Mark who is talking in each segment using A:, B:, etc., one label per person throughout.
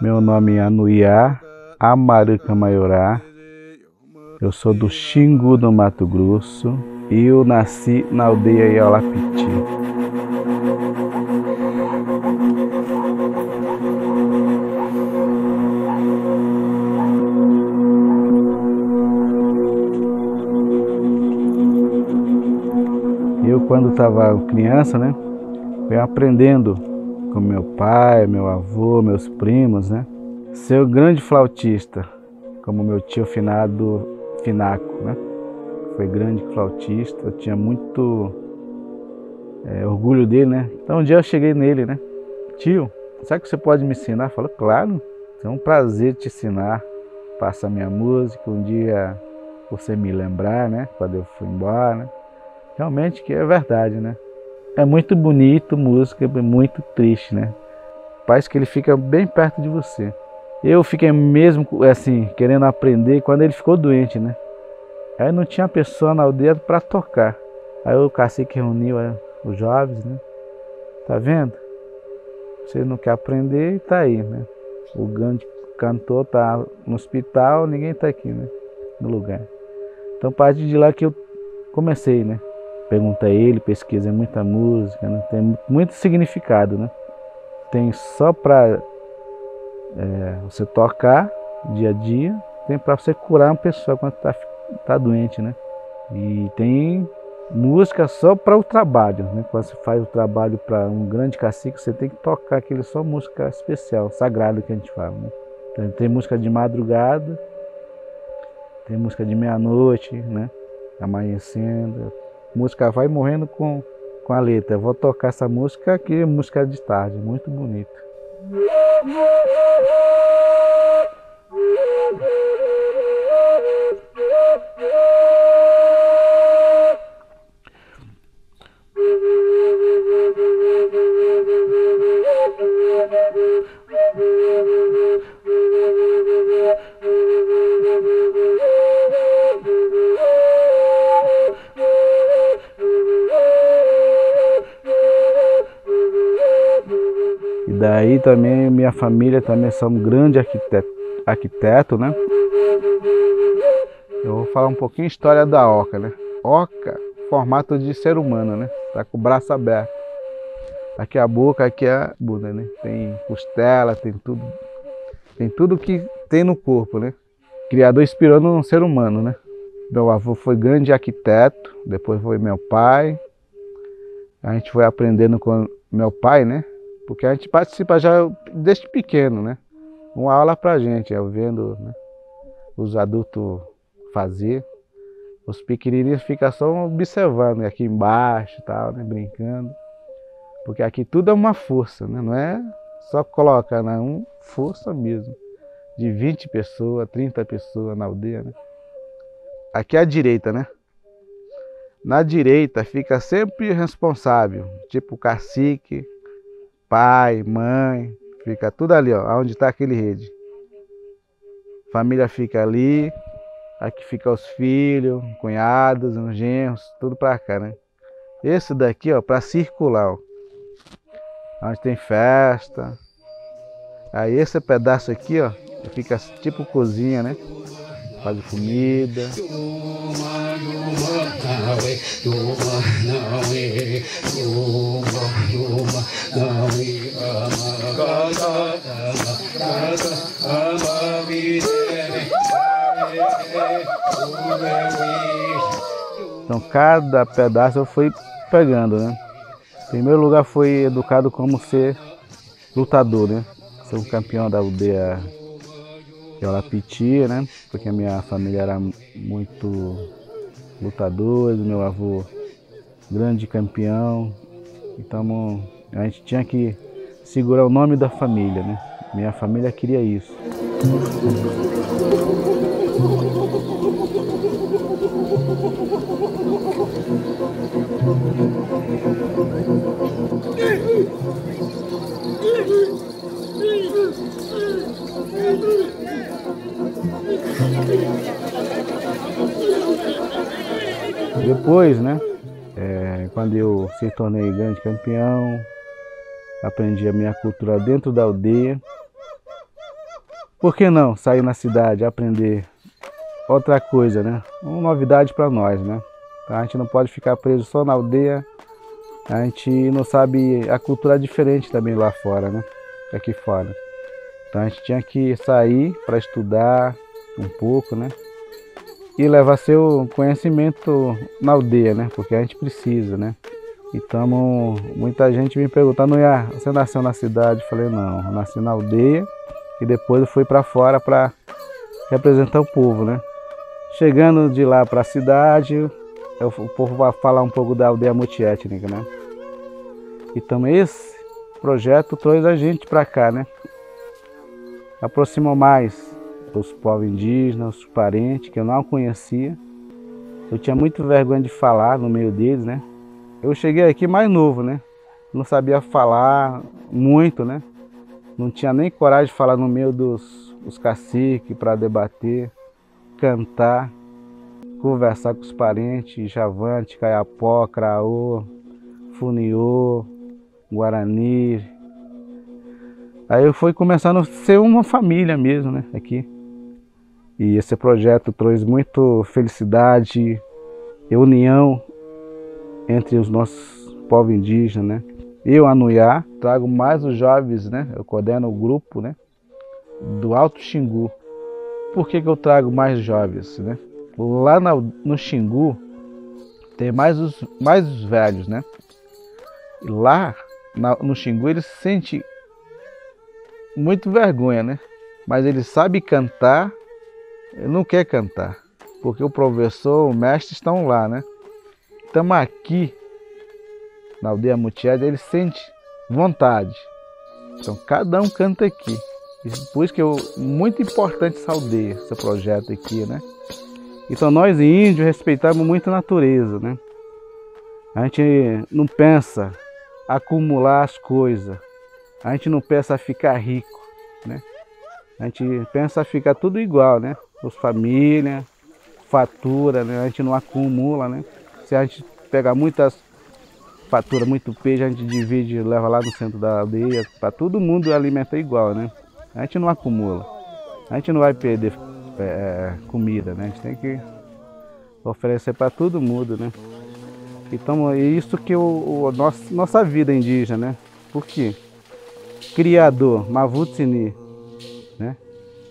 A: Meu nome é Anuiá Amaruca Maiorá. Eu sou do Xingu, do Mato Grosso, e eu nasci na aldeia Iolapiti. Eu, quando estava criança, né, fui aprendendo com meu pai, meu avô, meus primos, né, ser o grande flautista, como meu tio finado Finaco, né? Foi grande flautista, eu tinha muito é, orgulho dele, né? Então um dia eu cheguei nele, né? Tio, sabe que você pode me ensinar? Falou, claro, é um prazer te ensinar, passar minha música, um dia você me lembrar, né? Quando eu fui embora, né? Realmente que é verdade, né? É muito bonito música, é muito triste, né? Parece que ele fica bem perto de você. Eu fiquei mesmo assim, querendo aprender quando ele ficou doente, né? Aí não tinha pessoa na aldeia para tocar. Aí o cacique reuniu é, os jovens, né? Tá vendo? Você não quer aprender e tá aí, né? O grande cantor tá no hospital, ninguém tá aqui, né? No lugar. Então, a partir de lá que eu comecei, né? Pergunta a ele, pesquisei muita música, né? Tem muito significado, né? Tem só para é, você tocar dia a dia, tem para você curar uma pessoa quando está tá doente, né? E tem música só para o trabalho, né? Quando você faz o trabalho para um grande cacique, você tem que tocar aquele só música especial, sagrada que a gente fala, né? Tem música de madrugada, tem música de meia-noite, né? Amanhecendo. Música vai morrendo com, com a letra. Vou tocar essa música aqui, música de tarde, muito bonita. Também minha família também são um grande arquiteto, arquiteto, né? Eu vou falar um pouquinho história da oca, né? Oca, formato de ser humano, né? Tá com o braço aberto. Aqui a boca, aqui é a bunda, né? Tem costela, tem tudo. Tem tudo que tem no corpo, né? Criador inspirou num ser humano, né? Meu avô foi grande arquiteto, depois foi meu pai. A gente foi aprendendo com meu pai, né? Porque a gente participa já desde pequeno, né? Uma aula pra gente, eu vendo né? os adultos fazer. Os pequenininhos ficam só observando aqui embaixo tal, né? Brincando. Porque aqui tudo é uma força, né? Não é só colocar, não, um força mesmo. De 20 pessoas, 30 pessoas na aldeia, né? Aqui é a direita, né? Na direita fica sempre responsável, tipo cacique, pai, mãe, fica tudo ali, ó, onde está aquele rede. Família fica ali, aqui fica os filhos, cunhados, os genros, tudo para cá, né? Esse daqui, ó, para circular, ó. Onde tem festa. Aí esse pedaço aqui, ó, fica tipo cozinha, né? Faz comida. Então cada pedaço eu fui pegando, né? Em primeiro lugar foi educado como ser lutador, né? Ser um campeão da aldeia Pitia, né? Porque a minha família era muito lutador, meu avô grande campeão. Então a gente tinha que segurar o nome da família, né? Minha família queria isso. Depois, né, é, quando eu se tornei grande campeão, aprendi a minha cultura dentro da aldeia. Por que não sair na cidade, aprender outra coisa, né? Uma novidade para nós, né? A gente não pode ficar preso só na aldeia. A gente não sabe a cultura é diferente também lá fora, né? Aqui fora. Então a gente tinha que sair para estudar um pouco, né? E levar seu conhecimento na aldeia, né? Porque a gente precisa, né? Então muita gente me perguntando, ah, você nasceu na cidade? Eu falei, não, eu nasci na aldeia e depois eu fui para fora para representar o povo, né? Chegando de lá para a cidade, eu, o povo vai falar um pouco da aldeia multiétnica, né? Então esse projeto trouxe a gente para cá, né? Aproximou mais os povos indígenas, os parentes que eu não conhecia. Eu tinha muito vergonha de falar no meio deles, né? Eu cheguei aqui mais novo, né? Não sabia falar muito, né? Não tinha nem coragem de falar no meio dos, dos caciques para debater, cantar conversar com os parentes, Javante, Caiapó, Craô, Funiô, Guarani. Aí eu fui começando a ser uma família mesmo, né, aqui. E esse projeto trouxe muito felicidade e união entre os nossos povos indígenas, né. Eu, Anuiá, trago mais os jovens, né, eu coordeno o grupo, né, do Alto Xingu. Por que, que eu trago mais jovens, né? Lá no Xingu tem mais os, mais os velhos, né? E lá na, no Xingu ele sente muito vergonha, né? Mas ele sabe cantar, não quer cantar, porque o professor, o mestre estão lá, né? Estamos aqui na aldeia Mutiada, ele sente vontade. Então cada um canta aqui. Por isso que é muito importante essa aldeia, esse projeto aqui, né? Então nós índios respeitamos muito a natureza, né? A gente não pensa acumular as coisas. A gente não pensa ficar rico, né? A gente pensa ficar tudo igual, né? Os família, fatura, né? A gente não acumula, né? Se a gente pegar muitas fatura, muito peixe, a gente divide leva lá no centro da aldeia, para todo mundo alimentar igual, né? A gente não acumula. A gente não vai perder é, é, comida, né? A gente tem que oferecer para todo mundo, né? Então é isso que o, o nosso, nossa vida indígena, né? Por quê? Criador, Mavutsini, né?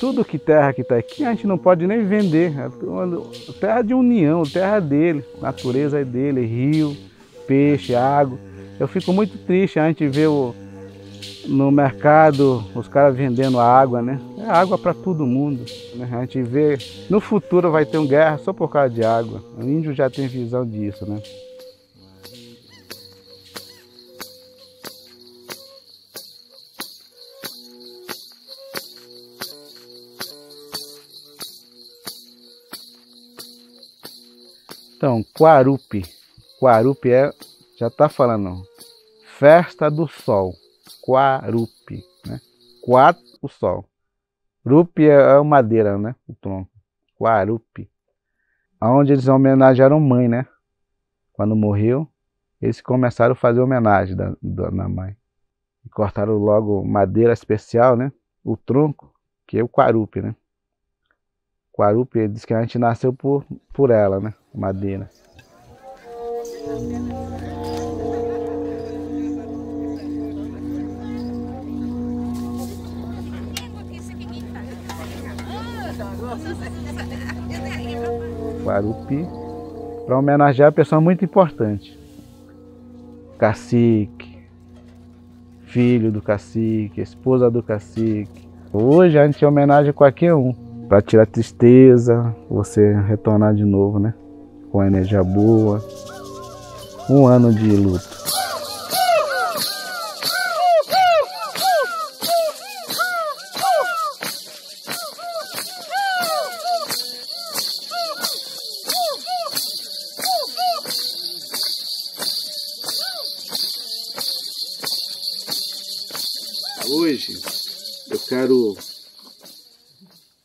A: Tudo que terra que está aqui a gente não pode nem vender. É terra de união, terra dele, natureza é dele, rio, peixe, água. Eu fico muito triste a gente ver o, no mercado os caras vendendo água, né? É água para todo mundo. Né? A gente vê, no futuro vai ter uma guerra só por causa de água. O índio já tem visão disso, né? Então, Quarupi. Quarupi é, já está falando, festa do sol. Quarupi, né? Quatro, o sol. Rupi é a madeira, né? O tronco. Quarupi. Onde eles homenagearam mãe, né? Quando morreu, eles começaram a fazer homenagem da, da, da mãe. E cortaram logo madeira especial, né? O tronco, que é o quarupi, né? Quarupi diz que a gente nasceu por, por ela, né? Madeira. Guarupi, para homenagear pessoa muito importante. Cacique, filho do cacique, esposa do cacique. Hoje a gente homenagem qualquer um, para tirar tristeza, você retornar de novo, né? Com energia boa. Um ano de luto. Hoje eu quero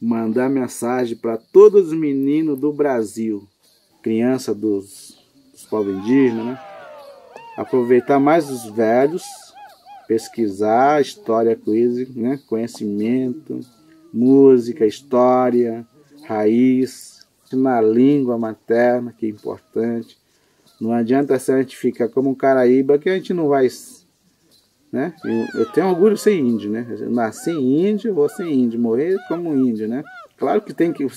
A: mandar mensagem para todos os meninos do Brasil criança dos, dos povos indígenas, né? Aproveitar mais os velhos, pesquisar história eles, né? Conhecimento, música, história, raiz, na língua materna, que é importante. Não adianta se a gente ficar como um caraíba que a gente não vai. Né? Eu, eu tenho orgulho de ser índio, né? Eu nasci índio, vou ser índio, morrer como índio, né? Claro que tem que.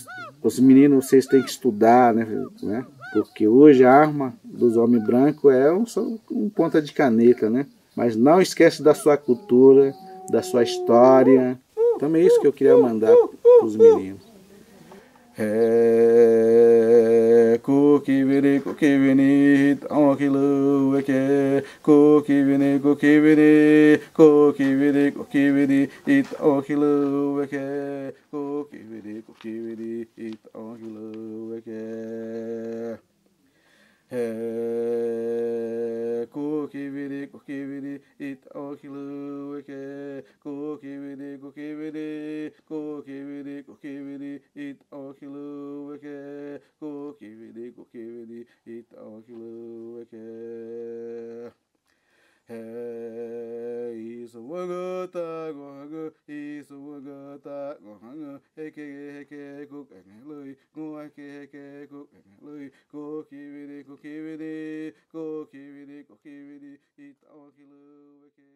A: Os meninos, vocês têm que estudar, né? né? Porque hoje a arma dos homens brancos é um, só um ponta de caneta, né? Mas não esquece da sua cultura, da sua história. Então é isso que eu queria mandar para os meninos. He kuki vini kuki vini amoki luweke kuki vini kuki vini kuki vini kuki vini it amoki luweke kuki vini kuki vini it amoki luweke he kukividi kukividi it okilueke kukividi kukividi kukividi kukividi it okilueke kukividi kukividi it okilueke He iso wagata gohaga iso wagata gohaga heke heke kuk engelui go heke heke kuk engelui go kividi go kividi go kividi go kividi itawakilu heke